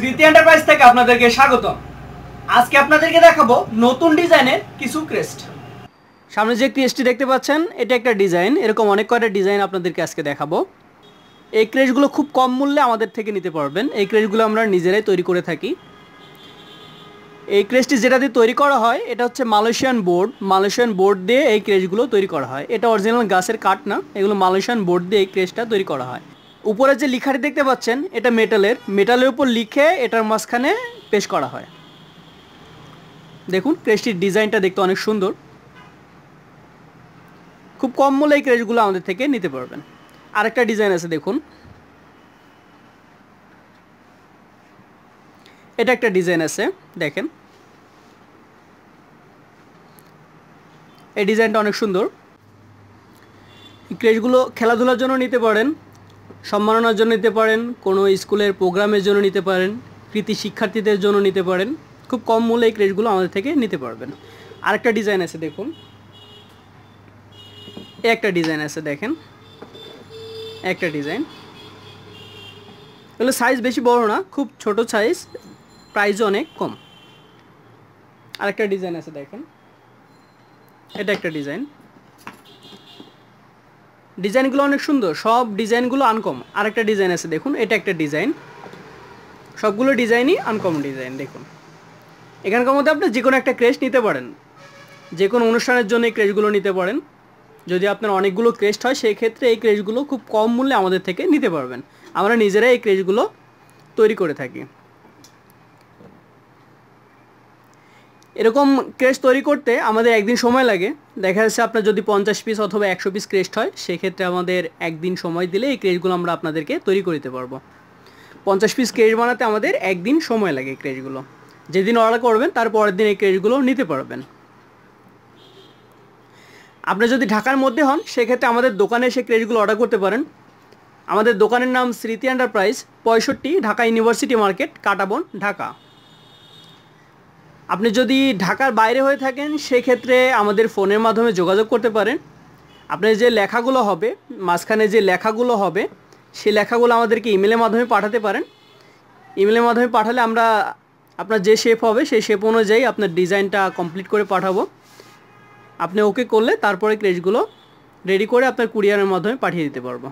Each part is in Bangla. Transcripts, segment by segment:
স্মৃতি এন্টারপ্রাইজ থেকে আপনাদেরকে স্বাগতম। আজকে আপনাদেরকে দেখাবো নতুন ডিজাইনের কিছু ক্রেস্ট সামনে যে ক্রেস্টটি দেখতে পাচ্ছেন, এটা একটা ডিজাইন। এরকম অনেক কয়টা ডিজাইন আপনাদেরকে আজকে দেখাবো। এই ক্রেসগুলো খুব কম মূল্যে আমাদের থেকে নিতে পারবেন। এই ক্রেসগুলো আমরা নিজেরাই তৈরি করে থাকি। এই ক্রেসটি যেটা দিয়ে তৈরি করা হয়, এটা হচ্ছে মালয়েশিয়ান বোর্ড মালয়েশিয়ান বোর্ড দিয়ে এই ক্রেসগুলো তৈরি করা হয়। এটা অরিজিনাল গাছের কাঠ না। এগুলো মালয়েশিয়ান বোর্ড দিয়ে এই ক্রেসটা তৈরি করা হয়। উপরে যে লিখাটি দেখতে পাচ্ছেন, এটা মেটালের। মেটালের উপর লিখে এটার মাঝখানে পেশ করা হয়। দেখুন ক্রেসটির ডিজাইনটা দেখতে অনেক সুন্দর। খুব কম মূল্যে এই ক্রেসগুলো আমাদের থেকে নিতে পারবেন। আরেকটা ডিজাইন আছে, দেখুন। এটা একটা ডিজাইন আছে, দেখেন। এই ডিজাইনটা অনেক সুন্দর। এই ক্রেসগুলো খেলাধুলার জন্য নিতে পারেন। সম্মাননার জন্য নিতে পারেন, কোনো স্কুলের প্রোগ্রামের জন্য নিতে পারেন, কৃতি শিক্ষার্থীদের জন্য নিতে পারেন, খুব কম মূল্যে এই ক্রেসগুলো আমাদের থেকে নিতে পারবেন। আরেকটা ডিজাইন আছে দেখুন। একটা ডিজাইন আছে দেখেন। একটা ডিজাইন। এগুলো সাইজ বেশি বড় না, খুব ছোট সাইজ প্রাইসও অনেক কম। আরেকটা ডিজাইন আছে দেখেন। এটা একটা ডিজাইন। ডিজাইনগুলো অনেক সুন্দর, সব ডিজাইনগুলো আনকম। আরেকটা ডিজাইন আছে, দেখুন, এটা একটা ডিজাইন। সবগুলো ডিজাইনই আনকমন ডিজাইন, দেখুন। এখানকার মধ্যে আপনি যে কোনো একটা ক্রেশ নিতে পারেন। যে কোনো অনুষ্ঠানের জন্য এই ক্রেশগুলো নিতে পারেন। যদি আপনার অনেকগুলো ক্রেস্ট হয় সেই ক্ষেত্রে এই ক্রেশগুলো খুব কম মূল্যে আমাদের থেকে নিতে পারবেন। আমরা নিজেরাই এই ক্রেশগুলো তৈরি করে থাকি। এরকম ক্রেস্ট তৈরি করতে আমাদের একদিন সময় লাগে। দেখা যাচ্ছে আপনার যদি পঞ্চাশ পিস অথবা একশো পিস ক্রেস্ট হয়, সেক্ষেত্রে আমাদের একদিন সময় দিলে এই ক্রেশগুলো আমরা আপনাদেরকে তৈরি করে দিতে পারব। পঞ্চাশ পিস ক্রেশ বানাতে আমাদের একদিন সময় লাগে এই ক্রেশগুলো যেদিন অর্ডার করবেন, তার পরের দিন এই ক্রেশগুলো নিতে পারবেন। আপনি যদি ঢাকার মধ্যে হন, সেক্ষেত্রে আমাদের দোকানে এসে ক্রেজগুলো অর্ডার করতে পারেন। আমাদের দোকানের নাম স্মৃতি এন্টারপ্রাইজ পঁয়ষট্টি, ঢাকা ইউনিভার্সিটি মার্কেট কাটাবন, ঢাকা। আপনি যদি ঢাকার বাইরে হয়ে থাকেন, সেক্ষেত্রে আমাদের ফোনের মাধ্যমে যোগাযোগ করতে পারেন। আপনার যে লেখাগুলো হবে, মাঝখানে যে লেখাগুলো হবে, সেই লেখাগুলো আমাদেরকে ইমেলের মাধ্যমে পাঠাতে পারেন। ইমেলের মাধ্যমে পাঠালে আমরা আপনার যে শেপ হবে, সেই শেপ অনুযায়ী আপনার ডিজাইনটা কমপ্লিট করে পাঠাবো। আপনি ওকে করলে তারপরে ক্রেজগুলো রেডি করে আপনার কুরিয়ারের মাধ্যমে পাঠিয়ে দিতে পারব।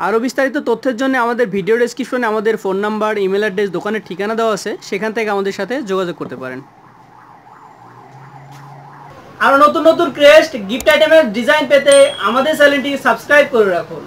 আরও বিস্তারিত তথ্যের জন্য আমাদের ভিডিও ডেসক্রিপশনে আমাদের ফোন নাম্বার ইমেল অ্যাড্রেস দোকানের ঠিকানা দেওয়া আছে। সেখান থেকে আমাদের সাথে যোগাযোগ করতে পারেন। আরও নতুন নতুন ক্রেস্ট গিফট আইটেমের ডিজাইন পেতে আমাদের চ্যানেলটি সাবস্ক্রাইব করে রাখুন।